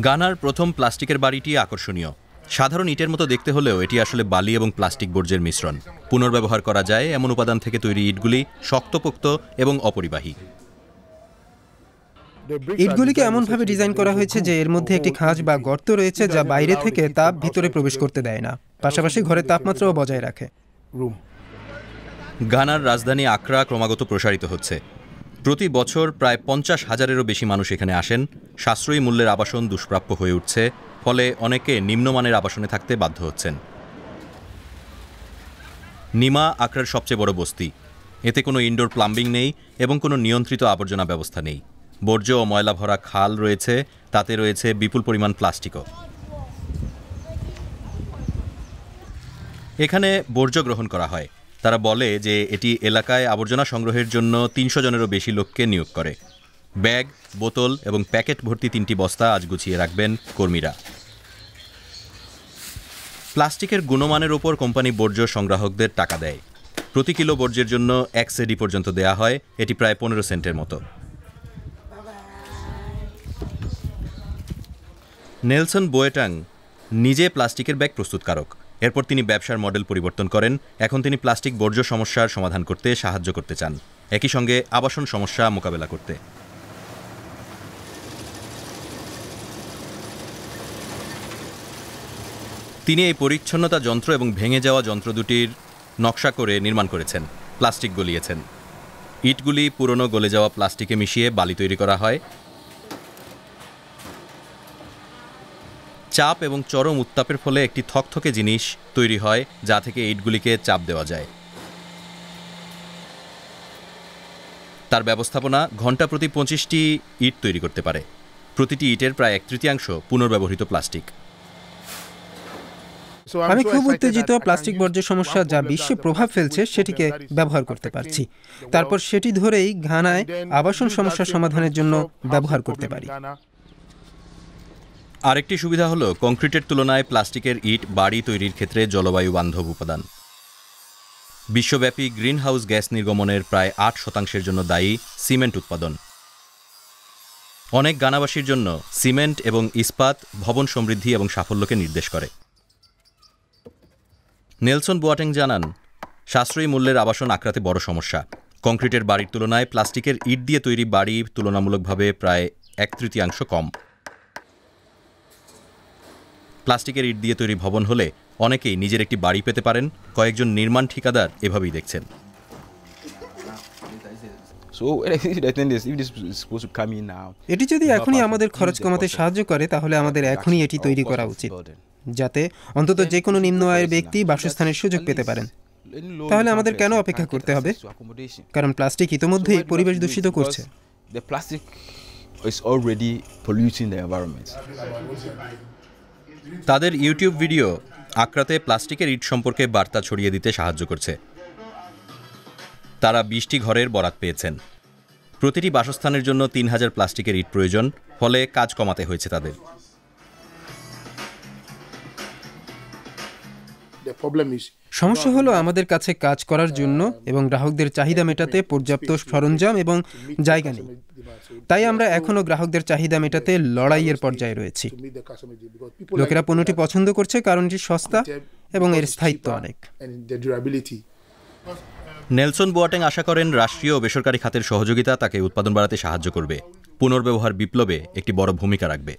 গানার প্রথম প্লাস্টিকের বাড়িটি আকর্ষণীয়। সাধারণ ইটের মতো দেখতে হলেও এটি আসলে বালি এবং প্লাস্টিক বর্জ্যের মিশ্রণ। পুনর্ব্যবহার করা যায় এমন উপাদান থেকে তৈরি ইটগুলি শক্তপোক্ত এবং অপরিবাহী। ইটগুলিকে এমনভাবে ডিজাইন করা হয়েছে যে এর মধ্যে একটি খাঁজ বা গর্ত রয়েছে যা বাইরে থেকে তাপ ভিতরে প্রবেশ করতে দেয় না। পাশাপাশি ঘরের তাপমাত্রাও বজায় রাখে। গানার রাজধানী আকরা ক্রমাগত প্রসারিত হচ্ছে। প্রতি বছর প্রায় পঞ্চাশ হাজারেরও বেশি মানুষ এখানে আসেন। সাশ্রয়ী মূল্যের আবাসন দুষ্প্রাপ্য হয়ে উঠছে, ফলে অনেকে নিম্নমানের আবাসনে থাকতে বাধ্য হচ্ছেন। নিমা আকরার সবচেয়ে বড় বস্তি। এতে কোনো ইনডোর প্লাম্বিং নেই এবং কোনো নিয়ন্ত্রিত আবর্জনা ব্যবস্থা নেই। বর্জ্য ও ময়লা ভরা খাল রয়েছে, তাতে রয়েছে বিপুল পরিমাণ প্লাস্টিকও। এখানে বর্জ্য গ্রহণ করা হয়। তারা বলে যে এটি এলাকায় আবর্জনা সংগ্রহের জন্য তিনশো জনেরও বেশি লোককে নিয়োগ করে। ব্যাগ, বোতল এবং প্যাকেট ভর্তি তিনটি বস্তা আজ গুছিয়ে রাখবেন কর্মীরা। প্লাস্টিকের গুণমানের ওপর কোম্পানি বর্জ্য সংগ্রাহকদের টাকা দেয়। প্রতি কিলো বর্জ্যের জন্য এক সেডি পর্যন্ত দেয়া হয়, এটি প্রায় পনেরো সেন্টের মতো। নেলসন বোয়েটাং নিজে প্লাস্টিকের ব্যাগ প্রস্তুতকারক। এরপর তিনি ব্যবসার মডেল পরিবর্তন করেন। এখন তিনি প্লাস্টিক বর্জ্য সমস্যার সমাধান করতে সাহায্য করতে চান। একই সঙ্গে আবাসন সমস্যা মোকাবেলা করতে। তিনি এই পরিচ্ছন্নতা যন্ত্র এবং ভেঙে যাওয়া যন্ত্র দুটির নকশা করে নির্মাণ করেছেন। প্লাস্টিক গলিয়েছেন। ইটগুলি পুরনো গলে যাওয়া প্লাস্টিকে মিশিয়ে বালি তৈরি করা হয়। চাপ এবং চরম উত্তাপের ফলে একটি থকথকে জিনিস তৈরি হয় যা থেকে ইটগুলিকে চাপ দেওয়া যায়। তার ব্যবস্থাপনা ঘণ্টা প্রতি পঁচিশটি ইট তৈরি করতে পারে। প্রতিটি ইটের প্রায় এক তৃতীয়াংশ পুনর্ব্যবহৃত প্লাস্টিক। আমি খুব উত্তেজিত প্লাস্টিক বর্জ্য সমস্যা যা বিশ্বে প্রভাব ফেলছে সেটিকে ব্যবহার করতে পারছি। তারপর সেটি ধরেই ঘানায় আবাসন same সমাধানের জন্য ব্যবহার করতে পারি. আরেকটি সুবিধা হলো কংক্রিটের তুলনায় প্লাস্টিকের ইট বাড়ি তৈরির ক্ষেত্রে জলবায়ু বান্ধব উপাদান। বিশ্বব্যাপী গ্রিনহাউস গ্যাস নির্গমনের প্রায় আট শতাংশের জন্য দায়ী সিমেন্ট উৎপাদন। অনেক গানাবাসীর জন্য সিমেন্ট এবং ইস্পাত ভবন সমৃদ্ধি এবং সাফল্যকে নির্দেশ করে। নেলসন বোয়াটেং জানান, সাশ্রয়ী মূল্যের আবাসন আঁকড়াতে বড় সমস্যা। কংক্রিটের বাড়ির তুলনায় প্লাস্টিকের ইট দিয়ে তৈরি বাড়ি তুলনামূলকভাবে প্রায় এক তৃতীয়াংশ কম। প্লাস্টিকের ইট দিয়ে তৈরি ভবন হলে অনেকেই নিজের একটি বাড়ি পেতে পারেন কয়েকজন নির্মাণ ঠিকাদার এভাবেই দেখছেন। এটি যদি এখনই আমাদের খরচ কমাতে সাহায্য করে তাহলে আমাদের এখনই এটি তৈরি করা উচিত. যাতে অন্তত যে কোনো নিম্ন আয়ের ব্যক্তি বাসস্থানের সুযোগ পেতে পারেন। তাহলে আমাদের কেন অপেক্ষা করতে হবে? কারণ প্লাস্টিক ইতোমধ্যেই পরিবেশ দূষিত করছে। plastic is already polluting the environment. তাদের ইউটিউব ভিডিও আক্রাতে প্লাস্টিকের ইট সম্পর্কে বার্তা ছড়িয়ে দিতে সাহায্য করছে। তারা বিশটি ঘরের বরাত পেয়েছেন। প্রতিটি বাসস্থানের জন্য তিন হাজার প্লাস্টিকের ইট প্রয়োজন, ফলে কাজ কমাতে হয়েছে তাদের। সমস্যা হলো আমাদের কাছে কাজ করার জন্য এবং গ্রাহকদের চাহিদা মেটাতে পর্যাপ্ত সরঞ্জাম এবং জায়গা নেই। তাই আমরা এখনও গ্রাহকদের চাহিদা মেটাতে লড়াইয়ের পর্যায়ে রয়েছি। লোকেরা পণ্যটি পছন্দ করছে কারণ এটি সস্তা এবং এর স্থায়িত্ব অনেক. নেলসন বোয়াটেং আশা করেন রাষ্ট্রীয় ও বেসরকারি খাতের সহযোগিতা তাকে উৎপাদন বাড়াতে সাহায্য করবে। পুনর্ব্যবহার বিপ্লবে একটি বড় ভূমিকা রাখবে।